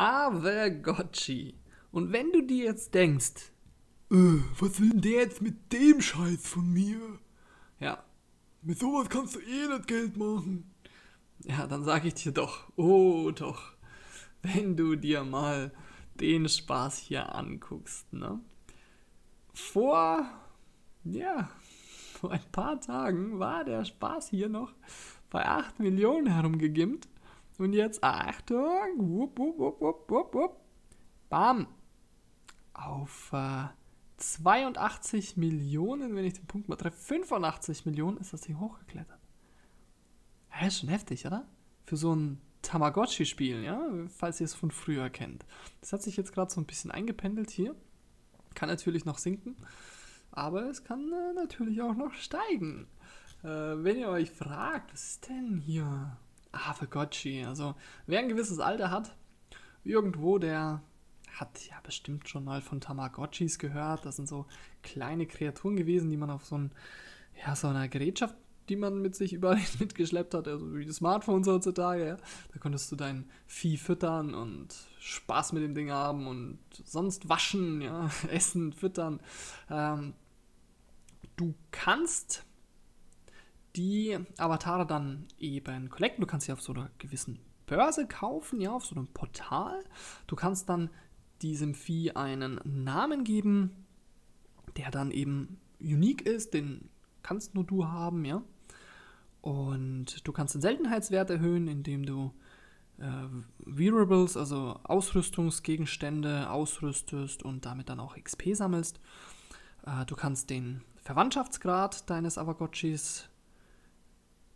Avergocci. Und wenn du dir jetzt denkst, äh, was will denn der jetzt mit dem Scheiß von mir? ja, Mit sowas kannst du eh nicht Geld machen. ja, dann sage ich dir doch, oh doch, wenn du dir mal den Spaß hier anguckst, ne? Vor, ja, vor ein paar Tagen war der Spaß hier noch bei 8 Millionen herumgegimmt. Und jetzt, Achtung, wupp, wupp, wupp, wupp, wupp, wupp, bam, auf äh, 82 Millionen, wenn ich den Punkt mal treffe, 85 Millionen ist das Ding hochgeklettert. Ja, ist schon heftig, oder? Für so ein Tamagotchi-Spiel, ja, falls ihr es von früher kennt. Das hat sich jetzt gerade so ein bisschen eingependelt hier. Kann natürlich noch sinken, aber es kann äh, natürlich auch noch steigen. Äh, wenn ihr euch fragt, was ist denn hier Avergocci? Also, wer ein gewisses Alter hat, irgendwo, der hat ja bestimmt schon mal von Tamagotchis gehört. Das sind so kleine Kreaturen gewesen, die man auf so, ein, ja, so einer Gerätschaft, die man mit sich überall mitgeschleppt hat, also wie Smartphones heutzutage. Ja. Da konntest du dein Vieh füttern und Spaß mit dem Ding haben und sonst waschen, ja, essen, füttern. Ähm, du kannst die Avatare dann eben collecten. Du kannst sie auf so einer gewissen Börse kaufen, ja, auf so einem Portal. Du kannst dann diesem Vieh einen Namen geben, der dann eben unique ist, den kannst nur du haben, ja. Und du kannst den Seltenheitswert erhöhen, indem du äh, Wearables, also Ausrüstungsgegenstände ausrüstest und damit dann auch XP sammelst. Äh, du kannst den Verwandtschaftsgrad deines Avagotchis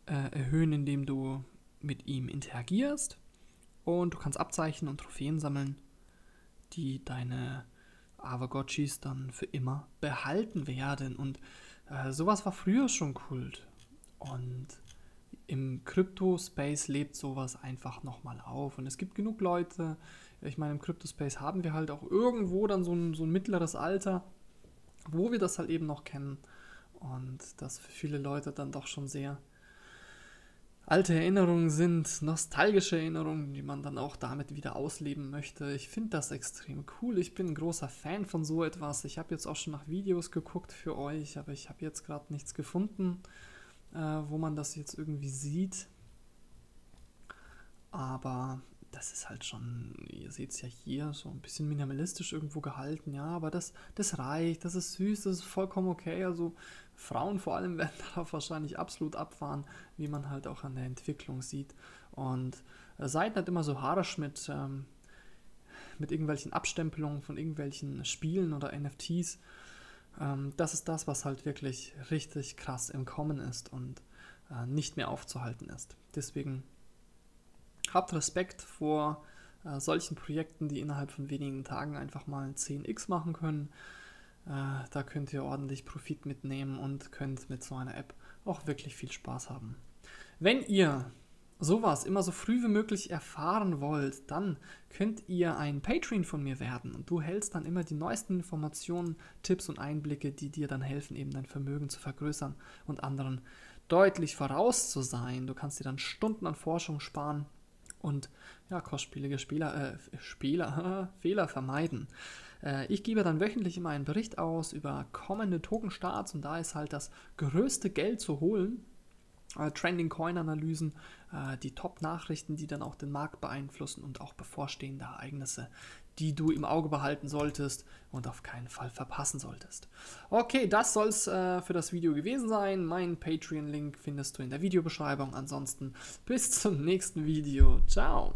äh, erhöhen, indem du mit ihm interagierst. Und du kannst Abzeichen und Trophäen sammeln, die deine Avagotchis dann für immer behalten werden. Und äh, sowas war früher schon Kult. Und im Crypto-Space lebt sowas einfach nochmal auf. Und es gibt genug Leute, ich meine, im Crypto-Space haben wir halt auch irgendwo dann so ein, so ein mittleres Alter, wo wir das halt eben noch kennen. Und das für viele Leute dann doch schon sehr alte Erinnerungen sind, nostalgische Erinnerungen, die man dann auch damit wieder ausleben möchte. Ich finde das extrem cool. Ich bin ein großer Fan von so etwas. Ich habe jetzt auch schon nach Videos geguckt für euch, aber ich habe jetzt gerade nichts gefunden, äh, wo man das jetzt irgendwie sieht. Aber das ist halt schon, ihr seht es ja hier, so ein bisschen minimalistisch irgendwo gehalten, ja, aber das, das reicht, das ist süß, das ist vollkommen okay. Also Frauen vor allem werden darauf wahrscheinlich absolut abfahren, wie man halt auch an der Entwicklung sieht. Und äh, seid nicht immer so haarisch mit, ähm, mit irgendwelchen Abstempelungen von irgendwelchen Spielen oder NFTs. Ähm, das ist das, was halt wirklich richtig krass im Kommen ist und äh, nicht mehr aufzuhalten ist. Deswegen habt Respekt vor äh, solchen Projekten, die innerhalb von wenigen Tagen einfach mal 10x machen können. Äh, da könnt ihr ordentlich Profit mitnehmen und könnt mit so einer App auch wirklich viel Spaß haben. Wenn ihr sowas immer so früh wie möglich erfahren wollt, dann könnt ihr ein Patreon von mir werden und du hältst dann immer die neuesten Informationen, Tipps und Einblicke, die dir dann helfen, eben dein Vermögen zu vergrößern und anderen deutlich voraus zu sein. Du kannst dir dann Stunden an Forschung sparen und ja, kostspielige Spieler, äh, Spieler, Fehler vermeiden. Äh, ich gebe dann wöchentlich immer einen Bericht aus über kommende Token-Starts und da ist halt das größte Geld zu holen. Äh, Trending Coin-Analysen, äh, die Top-Nachrichten, die dann auch den Markt beeinflussen und auch bevorstehende Ereignisse, die du im Auge behalten solltest und auf keinen Fall verpassen solltest. Okay, das soll es äh, für das Video gewesen sein. Mein Patreon-Link findest du in der Videobeschreibung. Ansonsten bis zum nächsten Video. Ciao.